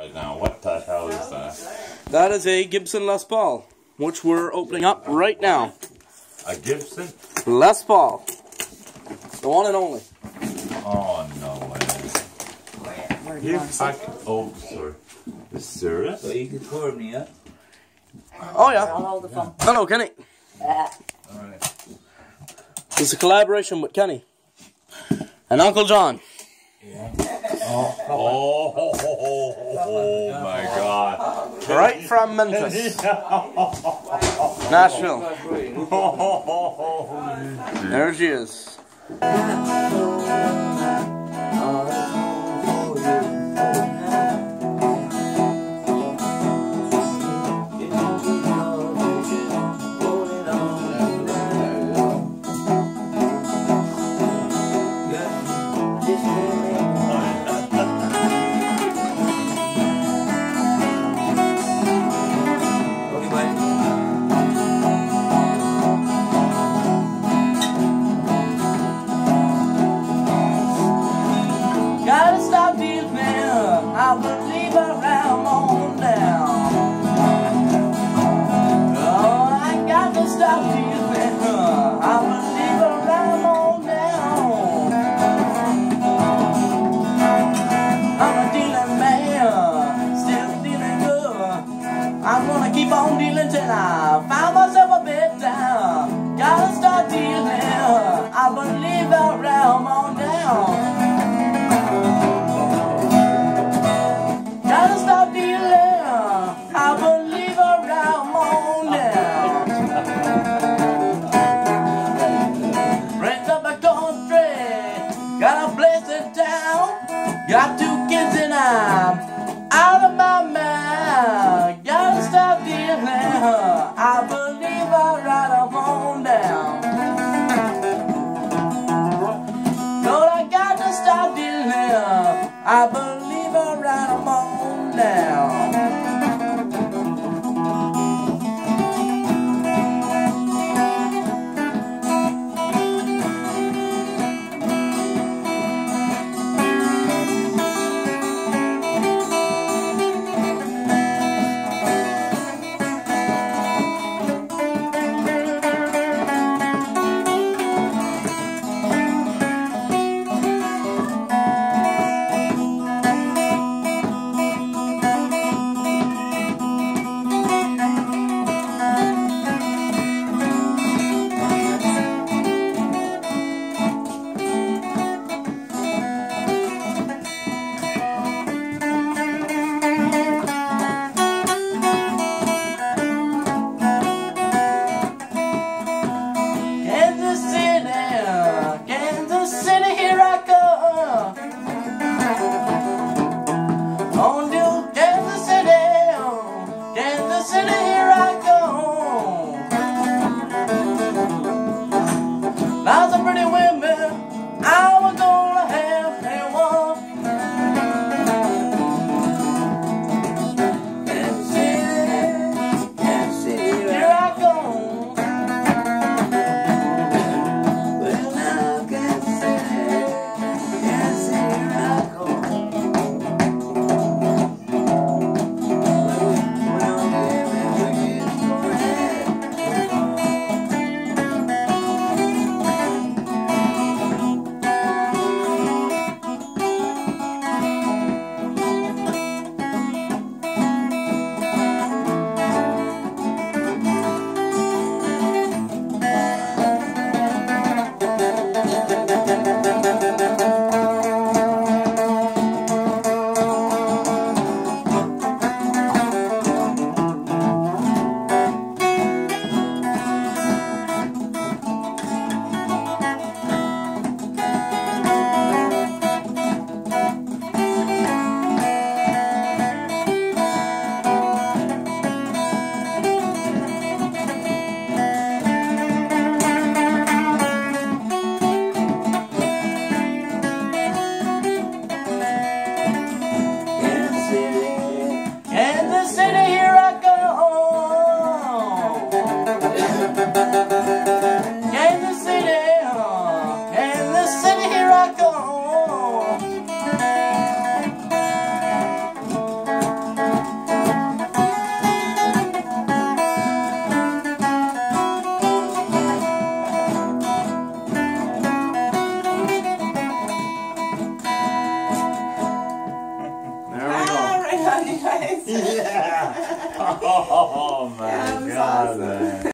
Right now, what the hell is that? That is a Gibson Les Paul, which we're opening up right now. A Gibson? Les Paul. The one and only. Oh, no way. You fuck. Oh, sorry. You serious? So you can pour me up. Oh, yeah. I'll hold the phone. Hello, Kenny. Yeah. Alright. It's a collaboration with Kenny and Uncle John. Oh, oh, oh, oh, oh my god. Right from Memphis. Nashville. There she is. 醉了 abandonado. in here. Anyways. Yeah. Oh